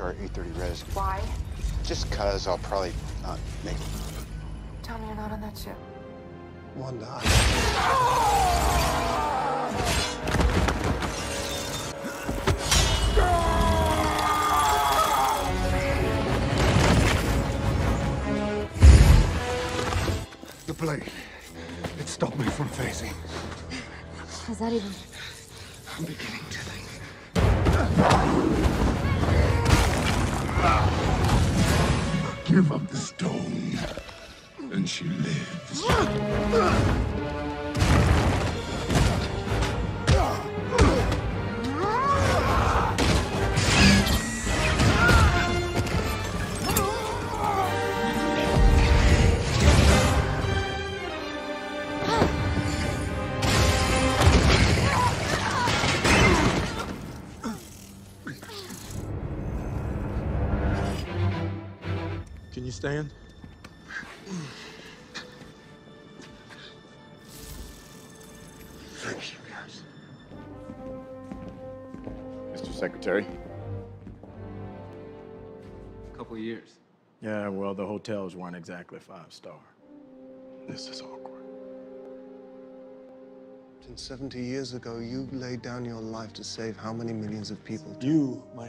to our 8:30 res. Why? Just cause I'll probably not make it. Tell me you're not on that ship. Wanda, I... The blade. It stopped me from phasing. Is that even? I'm beginning to think. Give up the stone, and she lives. Can you stand? Thank you, guys. Mr. Secretary. A couple years. Yeah, well, the hotels weren't exactly five star. This is awkward. Since 70 years ago, you laid down your life to save how many millions of people? You might